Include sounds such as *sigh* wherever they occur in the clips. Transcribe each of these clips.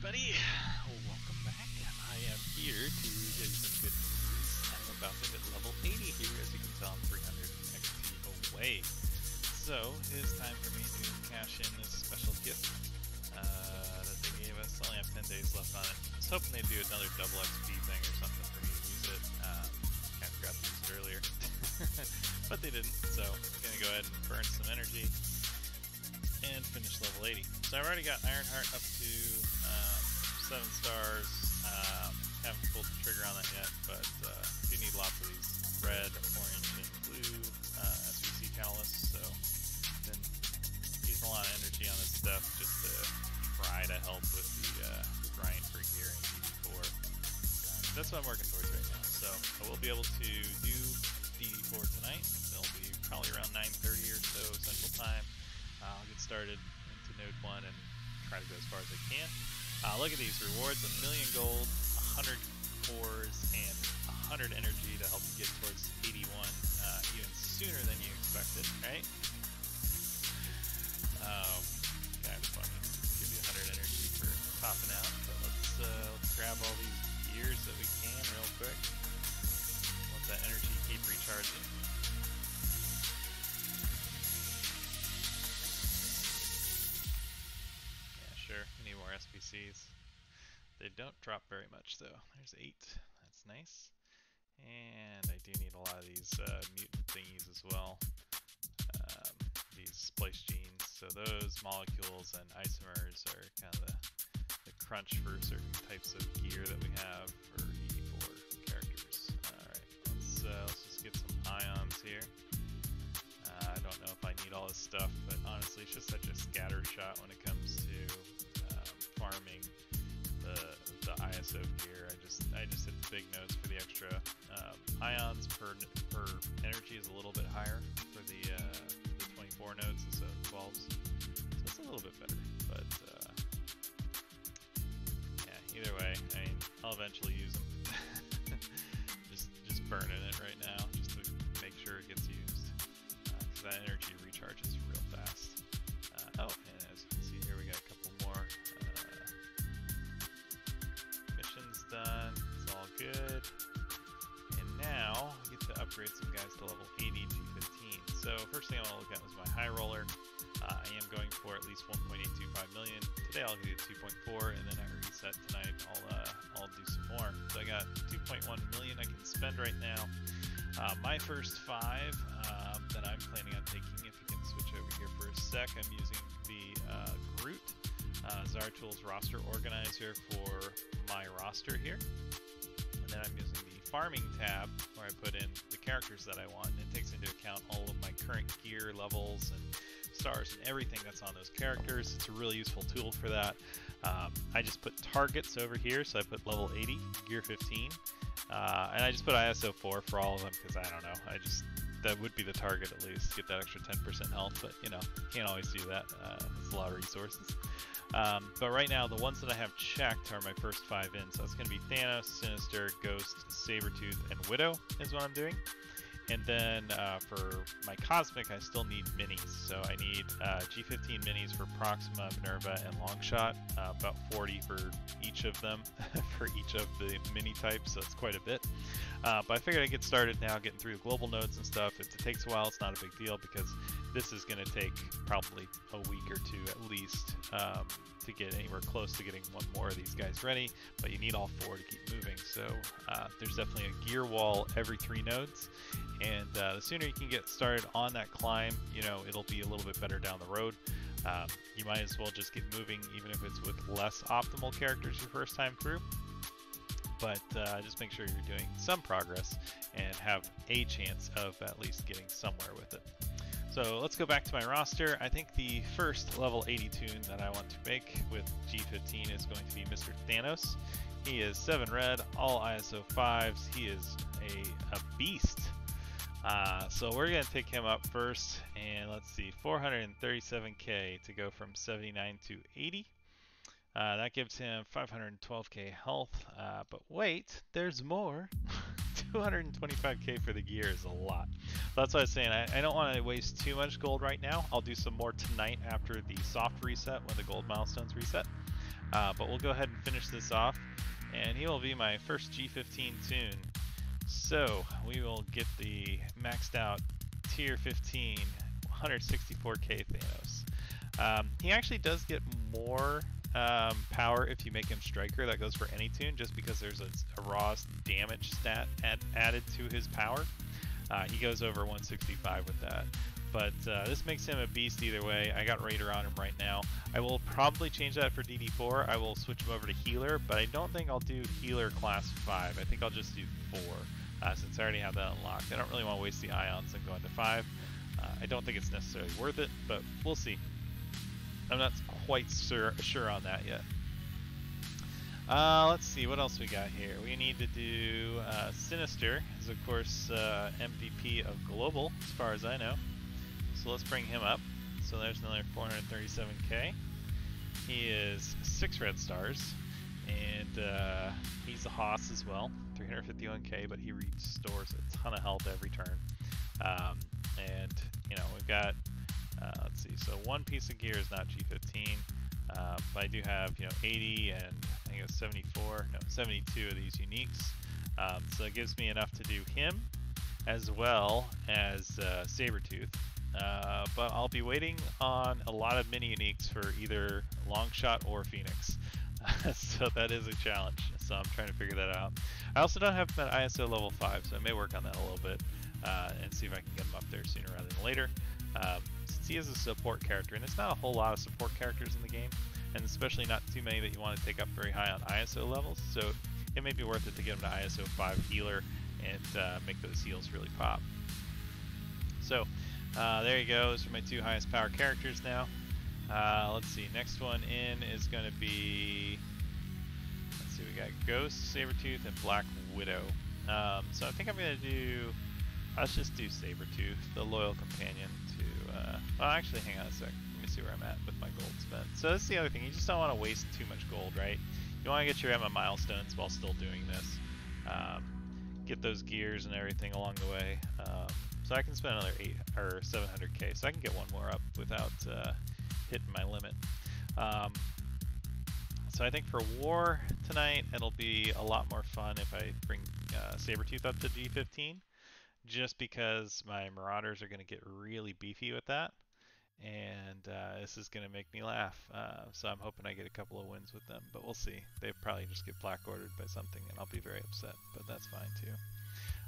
everybody. Welcome back. I am here to give you some good news. I'm about to hit level 80 here. As you can tell, I'm 300 XP away. So, it is time for me to cash in this special gift uh, that they gave us. I only have 10 days left on it. I was hoping they'd do another double XP thing or something for me to use it. Um, of forgot to use it earlier. *laughs* but they didn't, so I'm going to go ahead and burn some energy and finish level 80. So I've already got Ironheart up to 7 stars. Um, haven't pulled the trigger on that yet, but uh, do need lots of these red, orange, and blue uh, SPC catalysts, so been using a lot of energy on this stuff just to try to help with the uh, grind for gear and DD4. Uh, that's what I'm working towards right now. So I will be able to do DD4 tonight. It'll be probably around 9.30 or so Central Time. I'll get started into Node 1 and try to go as far as I can. Uh, look at these rewards, a million gold, 100 cores, and 100 energy to help you get towards 81 uh, even sooner than you expected, right? SPCs. They don't drop very much though. There's eight. That's nice. And I do need a lot of these uh, mutant thingies as well. Um, these splice genes. So those molecules and isomers are kind of the, the crunch for certain types of gear that we have for E4 characters. Alright, let's, uh, let's just get some ions here. Uh, I don't know if I need all this stuff, but honestly, it's just such a scatter shot when it comes farming the the ISO gear. I just I just hit the big nodes for the extra um, ions per per energy is a little bit higher for the uh, the 24 nodes instead of 12s, so it's a little bit better. But uh, yeah, either way, I mean, I'll eventually use them. *laughs* just just burning it right now, just to make sure it gets used because that energy recharges real fast. Uh, oh, upgrade some guys to level 80 G15. So first thing I want to look at was my high roller. Uh, I am going for at least 1.825 million. Today I'll do 2.4, and then I reset tonight. I'll uh, I'll do some more. So I got 2.1 million I can spend right now. Uh, my first five um, that I'm planning on taking, if you can switch over here for a sec, I'm using the uh, Groot uh, Zara Tools roster organizer for my roster here. And then I'm using farming tab where I put in the characters that I want, and it takes into account all of my current gear levels and stars and everything that's on those characters. It's a really useful tool for that. Um, I just put targets over here, so I put level 80, gear 15, uh, and I just put ISO 4 for all of them because I don't know. I just that would be the target at least, get that extra 10% health, but you know, can't always do that. Uh, it's a lot of resources. Um, but right now, the ones that I have checked are my first five in, so it's going to be Thanos, Sinister, Ghost, Sabretooth, and Widow is what I'm doing. And then uh, for my Cosmic, I still need minis. So I need uh, G15 minis for Proxima, Minerva, and Longshot. Uh, about 40 for each of them, *laughs* for each of the mini types, so it's quite a bit. Uh, but I figured I'd get started now, getting through the global nodes and stuff. If it takes a while, it's not a big deal because this is going to take probably a week or two at least um, to get anywhere close to getting one more of these guys ready. But you need all four to keep moving. So uh, there's definitely a gear wall every three nodes. And uh, the sooner you can get started on that climb, you know, it'll be a little bit better down the road. Um, you might as well just get moving, even if it's with less optimal characters your first time through but uh, just make sure you're doing some progress and have a chance of at least getting somewhere with it. So let's go back to my roster. I think the first level 80 toon that I want to make with G15 is going to be Mr. Thanos. He is 7 red, all ISO 5s. He is a, a beast. Uh, so we're going to pick him up first, and let's see, 437k to go from 79 to 80. Uh, that gives him 512k health. Uh, but wait, there's more. *laughs* 225k for the gear is a lot. That's what I was saying. I, I don't want to waste too much gold right now. I'll do some more tonight after the soft reset when the gold milestones reset. Uh, but we'll go ahead and finish this off, and he will be my first G15 toon. So we will get the maxed out tier 15 164k Thanos. Um, he actually does get more um, power if you make him striker. That goes for any toon, just because there's a, a raw damage stat add, added to his power. Uh, he goes over 165 with that. But uh, this makes him a beast either way. I got Raider on him right now. I will probably change that for DD4. I will switch him over to Healer, but I don't think I'll do Healer class 5. I think I'll just do 4, uh, since I already have that unlocked. I don't really want to waste the Ions and go into 5. Uh, I don't think it's necessarily worth it, but we'll see. I'm not quite sure, sure on that yet. Uh, let's see, what else we got here? We need to do uh, Sinister, is of course uh, MVP of Global, as far as I know. So let's bring him up. So there's another 437k. He is six red stars, and uh, he's a Hoss as well, 351k, but he restores a ton of health every turn. Um, and you know we've got, uh, let's see, so one piece of gear is not G15, uh, but I do have you know 80 and I think it's 74, no 72 of these uniques. Um, so it gives me enough to do him as well as uh, Sabretooth. Uh, but I'll be waiting on a lot of mini uniques for either Longshot or Phoenix. *laughs* so that is a challenge. So I'm trying to figure that out. I also don't have that ISO level 5, so I may work on that a little bit uh, and see if I can get him up there sooner rather than later. Um, since he is a support character, and there's not a whole lot of support characters in the game, and especially not too many that you want to take up very high on ISO levels, so it may be worth it to get him to ISO 5 healer and uh, make those heals really pop. So uh, there you go. Those are my two highest power characters now. Uh, let's see. Next one in is going to be. Let's see. We got Ghost, Sabretooth, and Black Widow. Um, so I think I'm going to do. Let's just do Sabretooth, the loyal companion. Uh, well, actually, hang on a sec. Let me see where I'm at with my gold spent. So that's the other thing. You just don't want to waste too much gold, right? You want to get your Emma milestones while still doing this. Um, get those gears and everything along the way. Um, so I can spend another eight or 700k, so I can get one more up without uh, hitting my limit. Um, so I think for war tonight, it'll be a lot more fun if I bring uh, Sabretooth up to G15, just because my Marauders are going to get really beefy with that, and uh, this is going to make me laugh. Uh, so I'm hoping I get a couple of wins with them, but we'll see. They probably just get black ordered by something, and I'll be very upset, but that's fine too.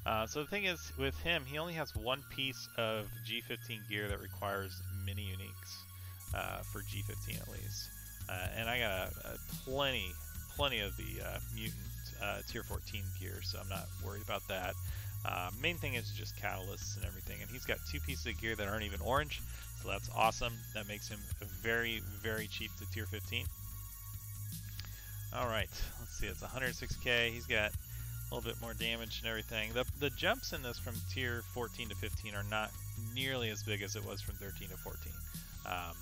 Uh, so the thing is, with him, he only has one piece of G15 gear that requires mini uniques uh, for G15 at least, uh, and I got a, a plenty, plenty of the uh, mutant uh, tier 14 gear, so I'm not worried about that. Uh, main thing is just catalysts and everything, and he's got two pieces of gear that aren't even orange, so that's awesome. That makes him very, very cheap to tier 15. All right, let's see, it's 106k. He's got a little bit more damage and everything. The, the jumps in this from tier 14 to 15 are not nearly as big as it was from 13 to 14. Um,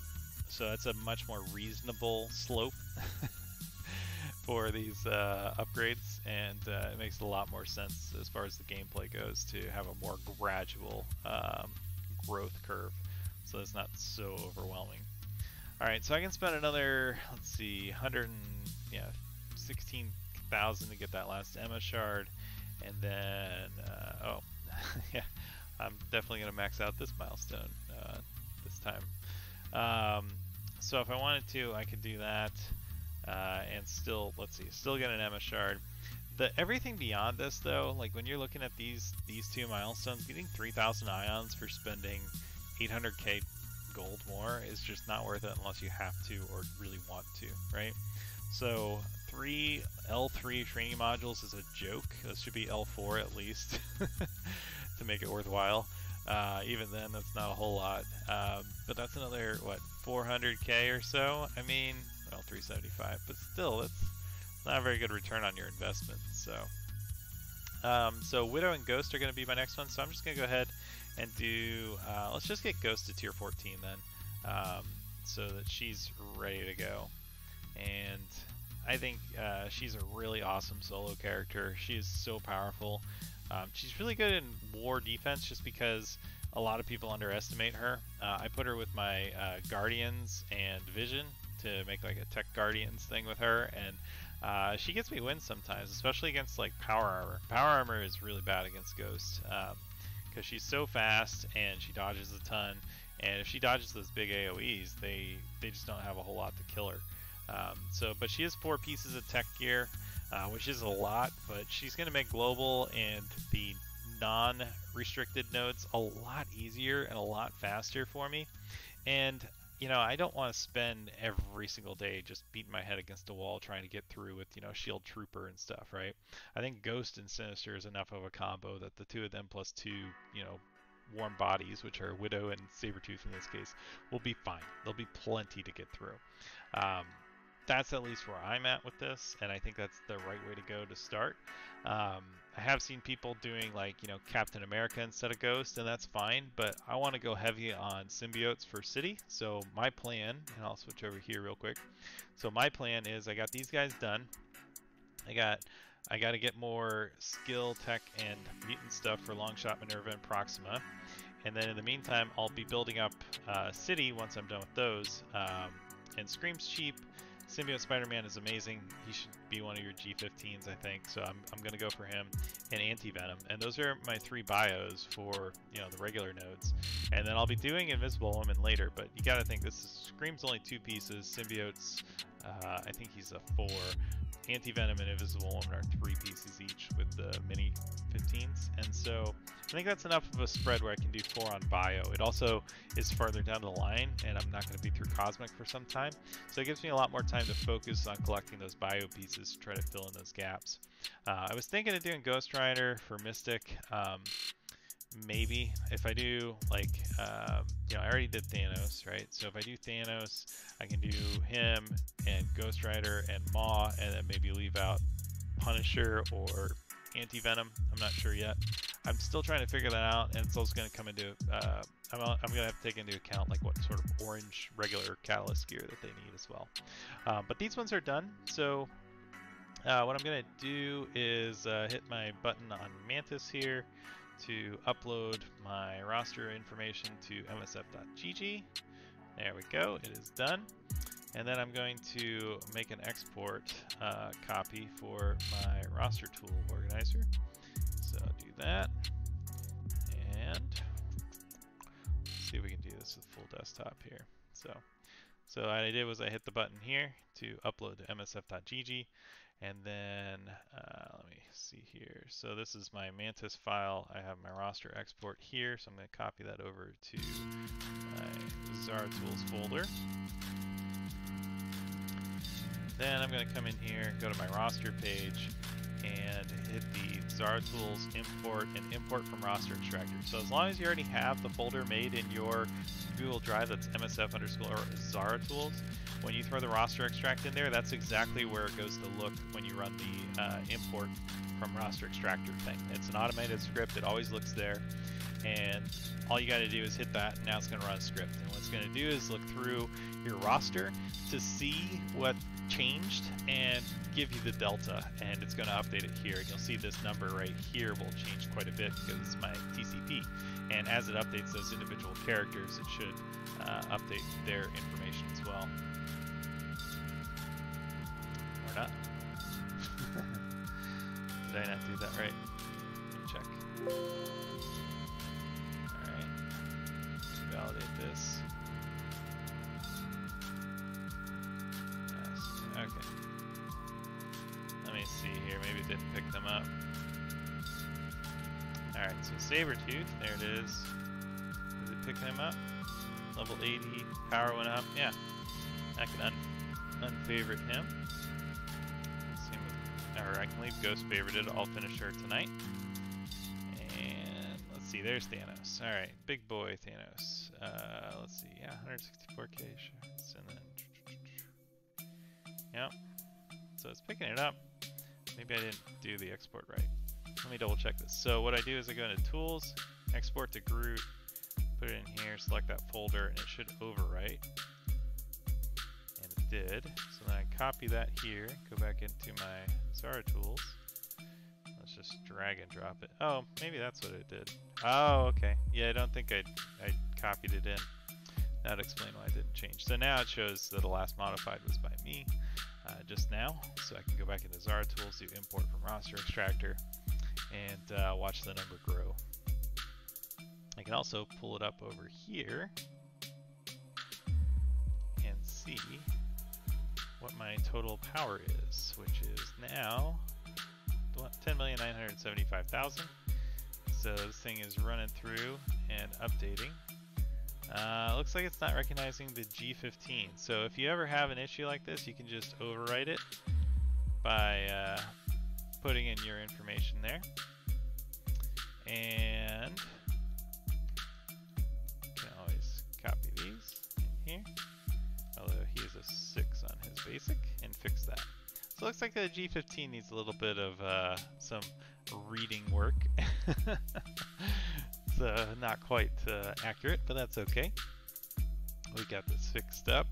so it's a much more reasonable slope *laughs* for these uh, upgrades, and uh, it makes a lot more sense as far as the gameplay goes to have a more gradual um, growth curve, so it's not so overwhelming. All right, so I can spend another, let's see, 100 and, yeah, 16 thousand to get that last Emma shard, and then uh, oh *laughs* yeah, I'm definitely gonna max out this milestone uh, this time. Um, so if I wanted to, I could do that, uh, and still let's see, still get an Emma shard. The everything beyond this though, like when you're looking at these these two milestones, getting 3,000 ions for spending 800k gold more is just not worth it unless you have to or really want to, right? So three L3 training modules is a joke. This should be L4 at least *laughs* to make it worthwhile. Uh, even then, that's not a whole lot. Um, but that's another, what, 400k or so? I mean, well, 375, but still, it's not a very good return on your investment. So, um, so Widow and Ghost are going to be my next one. So I'm just going to go ahead and do, uh, let's just get Ghost to tier 14 then, um, so that she's ready to go. And I think uh, she's a really awesome solo character. She is so powerful. Um, she's really good in war defense just because a lot of people underestimate her. Uh, I put her with my uh, Guardians and Vision to make like a Tech Guardians thing with her, and uh, she gets me wins sometimes, especially against like Power Armor. Power Armor is really bad against Ghost because um, she's so fast and she dodges a ton. And if she dodges those big AOE's, they they just don't have a whole lot to kill her. Um, so, but she has four pieces of tech gear, uh, which is a lot. But she's going to make global and the non-restricted nodes a lot easier and a lot faster for me. And you know, I don't want to spend every single day just beating my head against a wall trying to get through with, you know, Shield Trooper and stuff, right? I think Ghost and Sinister is enough of a combo that the two of them plus two, you know, warm bodies, which are Widow and Sabretooth in this case, will be fine. There'll be plenty to get through. Um, that's at least where I'm at with this, and I think that's the right way to go to start. Um, I have seen people doing like, you know, Captain America instead of Ghost, and that's fine, but I want to go heavy on symbiotes for City. So my plan, and I'll switch over here real quick. So my plan is I got these guys done. I got I got to get more skill, tech, and mutant stuff for Longshot, Minerva, and Proxima. And then in the meantime, I'll be building up uh, City once I'm done with those. Um, and Scream's cheap. Symbiote Spider-Man is amazing. He should be one of your G15s, I think. So I'm, I'm going to go for him and Anti-Venom. And those are my three bios for, you know, the regular nodes. And then I'll be doing Invisible Woman later, but you got to think this is, Scream's only two pieces. Symbiote's, uh, I think he's a four. Anti-Venom and Invisible Woman are three pieces each with the mini 15s. And so I think that's enough of a spread where I can do four on bio. It also is farther down the line, and I'm not going to be through Cosmic for some time. So it gives me a lot more time to focus on collecting those bio pieces to try to fill in those gaps. Uh, I was thinking of doing Ghost Rider for Mystic. Um, maybe if I do like um, you know I already did Thanos right so if I do Thanos I can do him and Ghost Rider and Maw and then maybe leave out Punisher or Anti-Venom. I'm not sure yet. I'm still trying to figure that out and it's also going to come into uh, I'm, I'm going to have to take into account like what sort of orange regular catalyst gear that they need as well. Um, but these ones are done. So uh, what I'm going to do is uh, hit my button on Mantis here to upload my roster information to msf.gg. There we go, it is done. And then I'm going to make an export uh, copy for my roster tool organizer. So I'll do that. And see if we can do this with full desktop here. So, so what I did was I hit the button here to upload to msf.gg. And then, uh, let me see here. So this is my Mantis file. I have my roster export here, so I'm going to copy that over to my Zara Tools folder. Then I'm going to come in here, go to my roster page, and hit the Zara Tools import and import from roster extractor. So as long as you already have the folder made in your Google Drive that's MSF underscore Zara Tools, when you throw the roster extract in there, that's exactly where it goes to look when you run the uh, import from roster extractor thing. It's an automated script, it always looks there, and all you got to do is hit that, and now it's going to run a script. And what it's going to do is look through your roster to see what changed and give you the delta, and it's going to update it here. And you'll see this number right here will change quite a bit because it's my TCP. And as it updates those individual characters, it should uh, update their information as well. Or not. *laughs* Did I not do that right? Let me check. Maybe didn't pick them up. Alright, so Sabretooth, there it is. Did it pick him up? Level 80, power went up. Yeah. I can un unfavorite him or I can leave Ghost favorited. I'll finish her tonight. And let's see, there's Thanos. All right, big boy Thanos. Uh, let's see, yeah, 164k shots, and then, yep. So it's picking it up. Maybe I didn't do the export right. Let me double check this. So what I do is I go into Tools, Export to Groot, put it in here, select that folder, and it should overwrite And it did. So then I copy that here, go back into my Zara tools. Let's just drag and drop it. Oh, maybe that's what it did. Oh, okay. Yeah, I don't think I, I copied it in. that would explain why it didn't change. So now it shows that the last modified was by me uh, just now. So I can go back into Zara Tools, do import from roster extractor, and uh, watch the number grow. I can also pull it up over here and see what my total power is, which is now 10,975,000. So this thing is running through and updating. Uh, looks like it's not recognizing the G15. So if you ever have an issue like this, you can just overwrite it by uh, putting in your information there. And you can always copy these in here. Although he has a 6 on his basic, and fix that. So it looks like the G15 needs a little bit of uh, some reading work. *laughs* uh, not quite uh, accurate, but that's okay. We got this fixed up.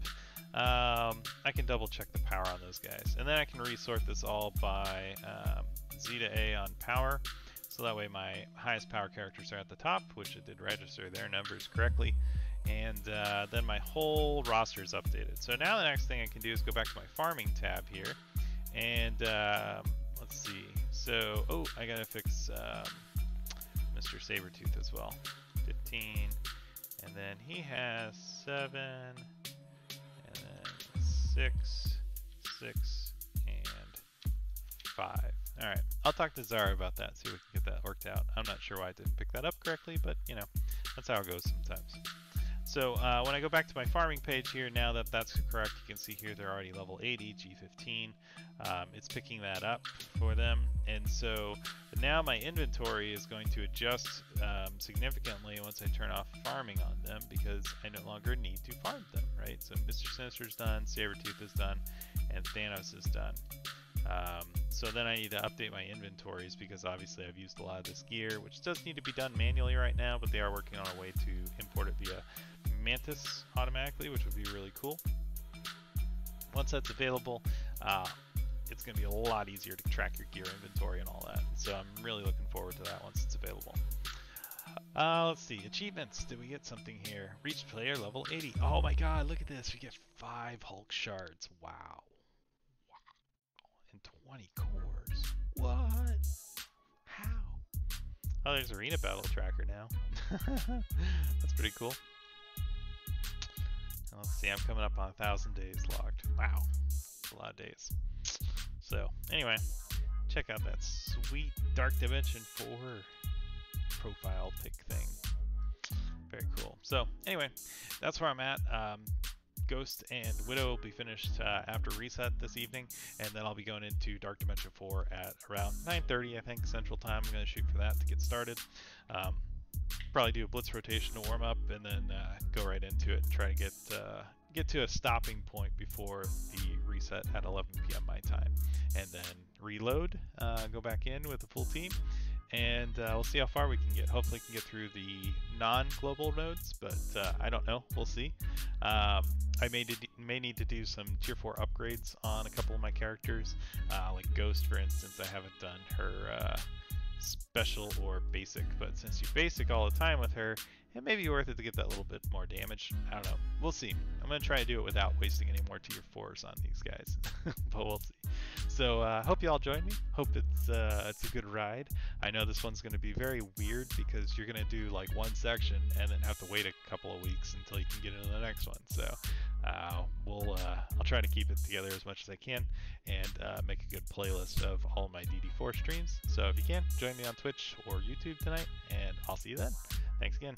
Um, I can double check the power on those guys. And then I can resort this all by um, Z to A on power. So that way my highest power characters are at the top, which it did register their numbers correctly. And uh, then my whole roster is updated. So now the next thing I can do is go back to my farming tab here. And um, let's see. So, oh, I gotta fix um, Mr. Sabretooth as well. 15. And then he has 7. And then 6, 6, and 5. Alright, I'll talk to Zara about that, see if we can get that worked out. I'm not sure why I didn't pick that up correctly, but, you know, that's how it goes sometimes. So uh, when I go back to my farming page here, now that that's correct, you can see here they're already level 80, G15. Um, it's picking that up for them. And so now my inventory is going to adjust um, significantly once I turn off farming on them because I no longer need to farm them, right? So Mr. Sinister's done, Sabretooth is done, and Thanos is done. Um, so then I need to update my inventories because obviously I've used a lot of this gear, which does need to be done manually right now, but they are working on a way to import it via Mantis automatically, which would be really cool. Once that's available, uh, it's going to be a lot easier to track your gear inventory and all that. So I'm really looking forward to that once it's available. Uh, let's see, achievements. Did we get something here? Reach player level 80. Oh my god, look at this. We get five Hulk shards. Wow. Wow. And 20 cores. What? How? Oh, there's Arena Battle Tracker now. *laughs* That's pretty cool. Let's see, I'm coming up on a thousand days logged. Wow, That's a lot of days. So, anyway, check out that sweet Dark Dimension 4 profile pick thing. Very cool. So, anyway, that's where I'm at. Um, Ghost and Widow will be finished uh, after reset this evening, and then I'll be going into Dark Dimension 4 at around 9.30, I think, Central Time. I'm going to shoot for that to get started. Um, probably do a blitz rotation to warm up, and then uh, go right into it and try to get uh, get to a stopping point before the reset at 11 p.m. my time, and then reload, uh, go back in with the full team, and uh, we'll see how far we can get. Hopefully, we can get through the non-global nodes, but uh, I don't know. We'll see. Um, I may, may need to do some tier 4 upgrades on a couple of my characters, uh, like Ghost, for instance. I haven't done her special or basic, but since you basic all the time with her, it may be worth it to get that little bit more damage. I don't know. We'll see. I'm going to try to do it without wasting any more tier 4s on these guys, *laughs* but we'll see. So I uh, hope you all join me. Hope it's uh, it's a good ride. I know this one's going to be very weird because you're going to do like one section and then have to wait a couple of weeks until you can get into the next one. So uh, we'll uh, I'll try to keep it together as much as I can and uh, make a good playlist of all my DD4 streams. So if you can, join me on Twitch or YouTube tonight, and I'll see you then. Thanks again.